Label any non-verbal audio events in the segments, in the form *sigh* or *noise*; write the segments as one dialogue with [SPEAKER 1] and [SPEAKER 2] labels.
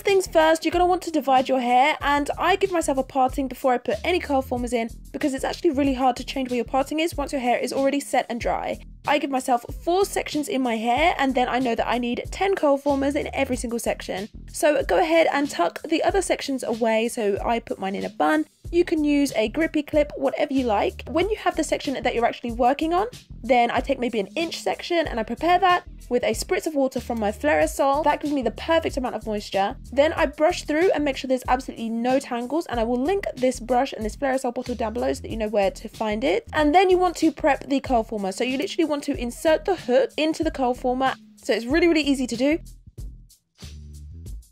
[SPEAKER 1] things first, you're going to want to divide your hair and I give myself a parting before I put any Curlformers in because it's actually really hard to change where your parting is once your hair is already set and dry. I give myself four sections in my hair and then I know that I need 10 Curlformers in every single section. So go ahead and tuck the other sections away. So I put mine in a bun. You can use a grippy clip, whatever you like. When you have the section that you're actually working on, then I take maybe an inch section and I prepare that with a spritz of water from my Flairosol. That gives me the perfect amount of moisture. Then I brush through and make sure there's absolutely no tangles and I will link this brush and this Flairosol bottle down below so that you know where to find it. And then you want to prep the Curlformer. So you literally want to insert the hook into the Curlformer. So it's really, really easy to do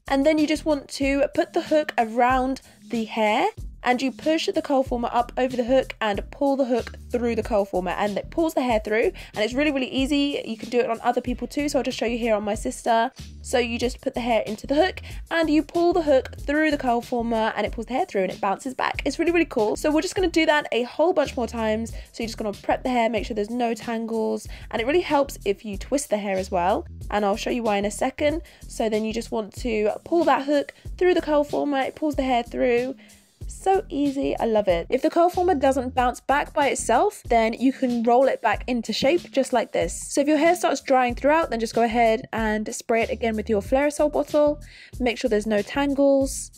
[SPEAKER 1] and then you just want to put the hook around the hair and you push the Curlformer up over the hook and pull the hook through the Curlformer and it pulls the hair through. And it's really really easy. You can do it on other people too. So I'll just show you here on my sister. So you just put the hair into the hook and you pull the hook through the Curlformer and it pulls the hair through and it bounces back. It's really really cool. So we're just going to do that a whole bunch more times. So you're just going to prep the hair make sure there's no tangles. And it really helps if you twist the hair as well. And I'll show you why in a second. So then you just want to pull that hook through the Curlformer. It pulls the hair through so easy, I love it. If the Curlformer doesn't bounce back by itself, then you can roll it back into shape just like this. So if your hair starts drying throughout, then just go ahead and spray it again with your Flairosol bottle. Make sure there's no tangles.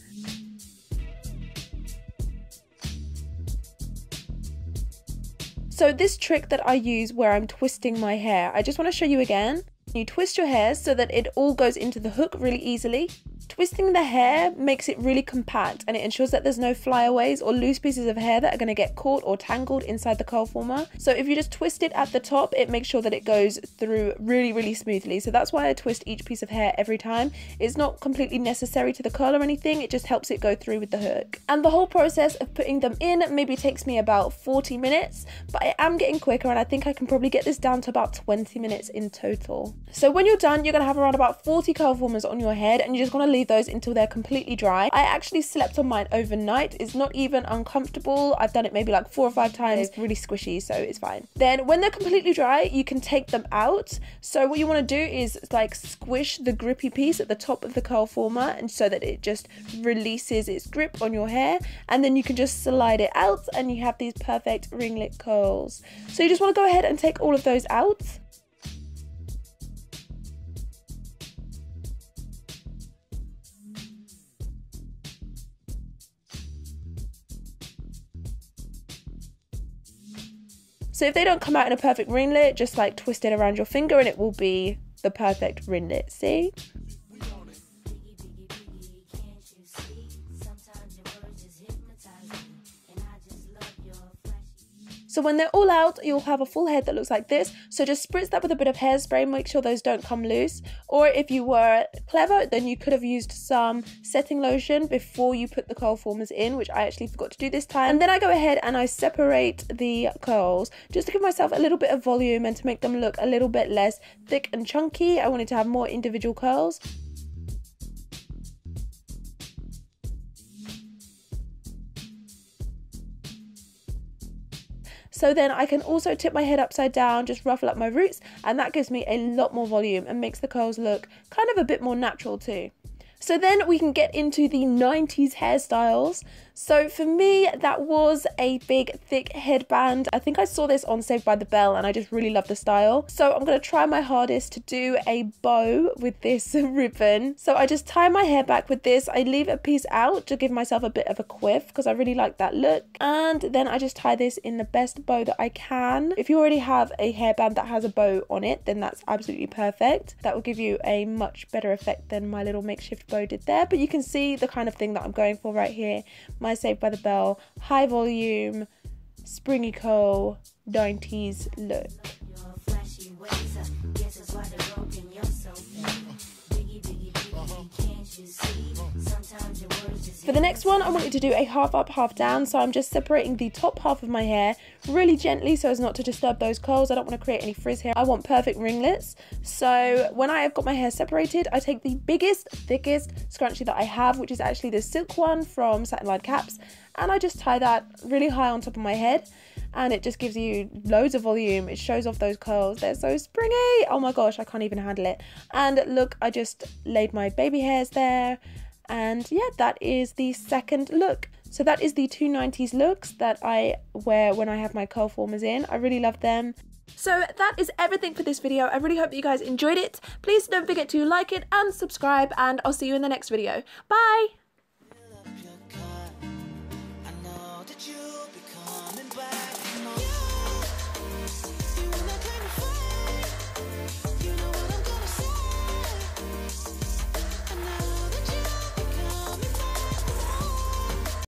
[SPEAKER 1] So this trick that I use where I'm twisting my hair, I just want to show you again. You twist your hair so that it all goes into the hook really easily. Twisting the hair makes it really compact and it ensures that there's no flyaways or loose pieces of hair that are going to get caught or tangled inside the Curlformer. So if you just twist it at the top, it makes sure that it goes through really, really smoothly. So that's why I twist each piece of hair every time. It's not completely necessary to the curl or anything, it just helps it go through with the hook. And the whole process of putting them in maybe takes me about 40 minutes, but I am getting quicker and I think I can probably get this down to about 20 minutes in total. So when you're done, you're to have around about 40 Curlformers on your head and you're just to leave those until they're completely dry. I actually slept on mine overnight. It's not even uncomfortable. I've done it maybe like four or five times. It's really squishy, so it's fine. Then when they're completely dry, you can take them out. So what you want to do is like squish the grippy piece at the top of the Curlformer and so that it just releases its grip on your hair and then you can just slide it out and you have these perfect ringlet curls. So you just want to go ahead and take all of those out. So if they don't come out in a perfect ringlet, just like twist it around your finger and it will be the perfect ringlet. See? So when they're all out, you'll have a full head that looks like this. So just spritz that with a bit of hairspray, make sure those don't come loose. Or if you were clever, then you could have used some setting lotion before you put the Curlformers in, which I actually forgot to do this time. And then I go ahead and I separate the curls just to give myself a little bit of volume and to make them look a little bit less thick and chunky. I wanted to have more individual curls. So then I can also tip my head upside down, just ruffle up my roots, and that gives me a lot more volume and makes the curls look kind of a bit more natural too. So then we can get into the 90s hairstyles. So for me, that was a big, thick headband. I think I saw this on Saved by the Bell and I just really love the style. So I'm to try my hardest to do a bow with this *laughs* ribbon. So I just tie my hair back with this. I leave a piece out to give myself a bit of a quiff because I really like that look. And then I just tie this in the best bow that I can. If you already have a hairband that has a bow on it, then that's absolutely perfect. That will give you a much better effect than my little makeshift bow did there. But you can see the kind of thing that I'm going for right here my Saved by the Bell high volume, springy co 90s look. For the next one, I wanted to do a half up, half down. So I'm just separating the top half of my hair really gently so as not to disturb those curls. I don't want to create any frizz here. I want perfect ringlets. So when I have got my hair separated, I take the biggest, thickest scrunchie that I have, which is actually the silk one from Satin Line Caps. And I just tie that really high on top of my head and it just gives you loads of volume. It shows off those curls. They're so springy. Oh my gosh, I can't even handle it. And look, I just laid my baby hairs there and yeah, that is the second look. So that is the 290s looks that I wear when I have my Curlformers in. I really love them. So that is everything for this video. I really hope you guys enjoyed it. Please don't forget to like it and subscribe and I'll see you in the next video. Bye!